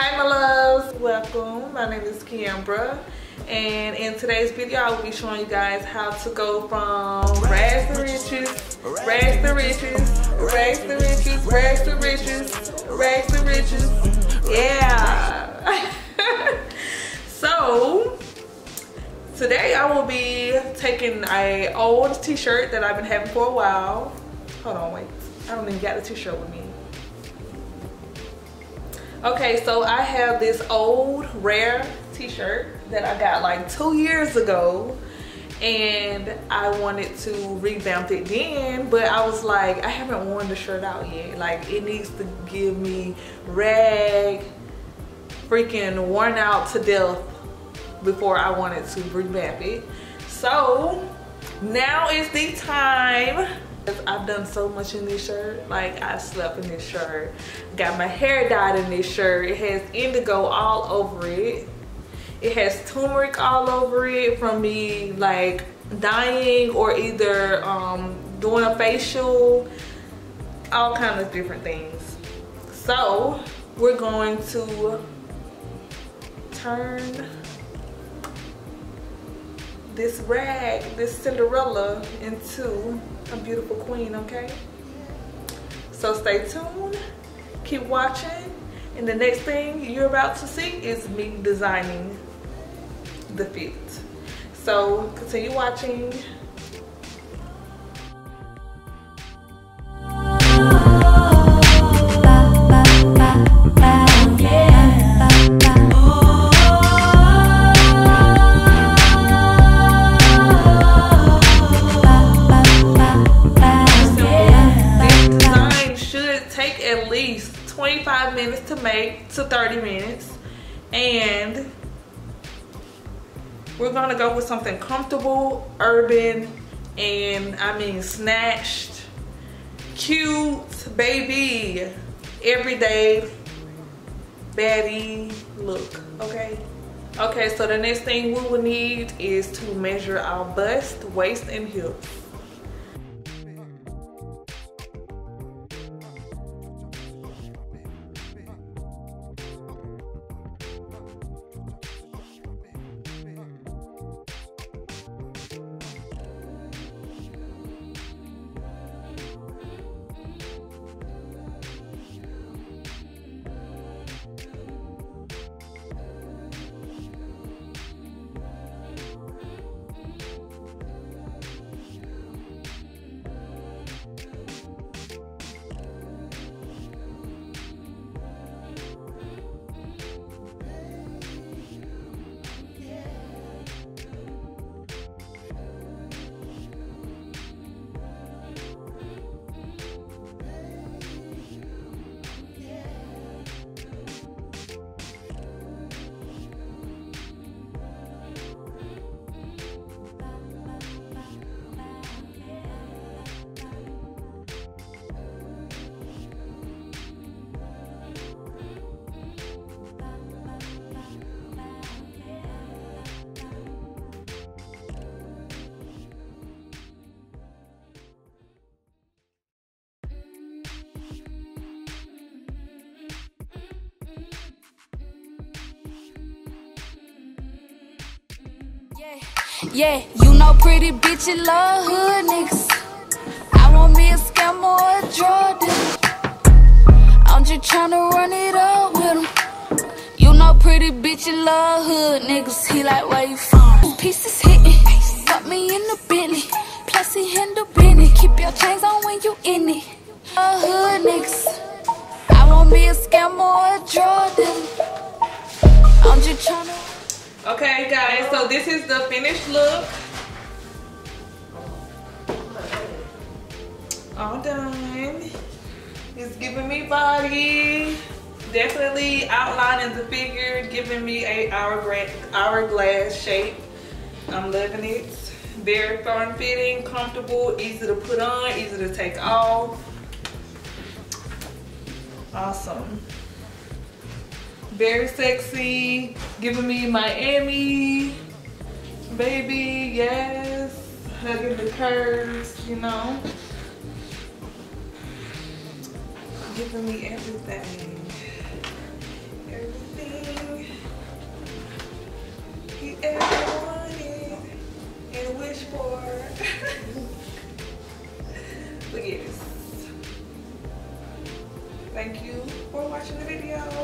Hi my loves, welcome. My name is Ke'Ambra and in today's video I will be showing you guys how to go from rags to riches, rags to riches, rags to riches, rags to riches, rags to riches. Yeah. so today I will be taking a old t-shirt that I've been having for a while. Hold on, wait. I don't even got the t-shirt with me. Okay, so I have this old rare t-shirt that I got like two years ago and I wanted to revamp it then but I was like I haven't worn the shirt out yet. Like it needs to give me rag freaking worn out to death before I wanted to revamp it. So now is the time I've done so much in this shirt. Like I slept in this shirt. Got my hair dyed in this shirt. It has indigo all over it. It has turmeric all over it from me like dyeing or either um, doing a facial. All kinds of different things. So we're going to turn this rag, this Cinderella into a beautiful queen, okay? So stay tuned, keep watching, and the next thing you're about to see is me designing the fit. So continue watching. Minutes to make to 30 minutes. And we're gonna go with something comfortable urban and I mean snatched cute baby everyday baddie look okay? Okay so the next thing we will need is to measure our bust waist and hips Yeah, you know pretty bitches love hood niggas. I want me a scam or a drug dealer. I'm just tryna run it up with him. You know pretty bitches love hood niggas. He like where you from? Pieces hitting. Got me in the Bentley. Plus he handle Bentley. Keep your chains on when you in it. Love hood niggas. I want me a scam or a drug dealer. I'm just tryna. Okay guys, so this is the finished look. All done. It's giving me body. Definitely outlining the figure, giving me a hourglass, hourglass shape. I'm loving it. Very firm fitting, comfortable, easy to put on, easy to take off. Awesome very sexy, giving me Miami, baby, yes. Hugging the curves, you know. Giving me everything. Everything he ever wanted and wished for. But yes. Thank you for watching the video.